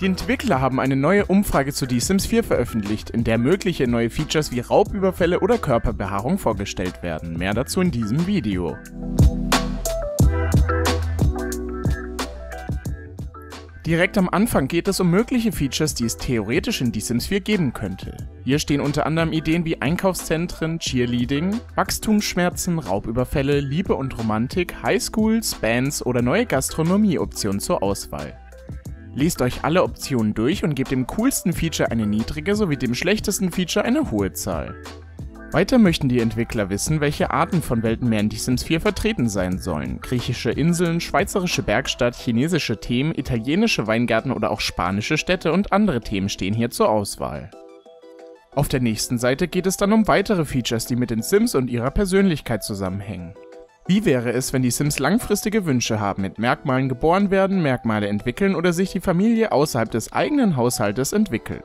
Die Entwickler haben eine neue Umfrage zu The Sims 4 veröffentlicht, in der mögliche neue Features wie Raubüberfälle oder Körperbehaarung vorgestellt werden. Mehr dazu in diesem Video. Direkt am Anfang geht es um mögliche Features, die es theoretisch in The Sims 4 geben könnte. Hier stehen unter anderem Ideen wie Einkaufszentren, Cheerleading, Wachstumsschmerzen, Raubüberfälle, Liebe und Romantik, Highschools, Bands oder neue Gastronomieoptionen zur Auswahl. Lest euch alle Optionen durch und gebt dem coolsten Feature eine niedrige sowie dem schlechtesten Feature eine hohe Zahl. Weiter möchten die Entwickler wissen, welche Arten von Welten mehr in The Sims 4 vertreten sein sollen. Griechische Inseln, schweizerische Bergstadt, chinesische Themen, italienische Weingärten oder auch spanische Städte und andere Themen stehen hier zur Auswahl. Auf der nächsten Seite geht es dann um weitere Features, die mit den Sims und ihrer Persönlichkeit zusammenhängen. Wie wäre es, wenn die Sims langfristige Wünsche haben, mit Merkmalen geboren werden, Merkmale entwickeln oder sich die Familie außerhalb des eigenen Haushaltes entwickelt?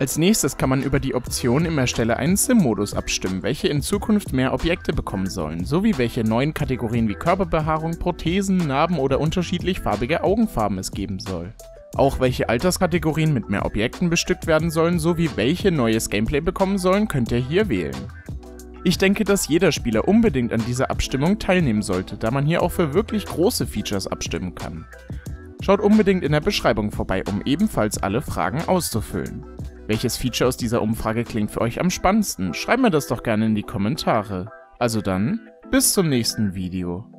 Als nächstes kann man über die Option im Erstelle einen Sim-Modus abstimmen, welche in Zukunft mehr Objekte bekommen sollen, sowie welche neuen Kategorien wie Körperbehaarung, Prothesen, Narben oder unterschiedlich farbige Augenfarben es geben soll. Auch welche Alterskategorien mit mehr Objekten bestückt werden sollen, sowie welche neues Gameplay bekommen sollen, könnt ihr hier wählen. Ich denke, dass jeder Spieler unbedingt an dieser Abstimmung teilnehmen sollte, da man hier auch für wirklich große Features abstimmen kann. Schaut unbedingt in der Beschreibung vorbei, um ebenfalls alle Fragen auszufüllen. Welches Feature aus dieser Umfrage klingt für euch am spannendsten? Schreibt mir das doch gerne in die Kommentare. Also dann, bis zum nächsten Video.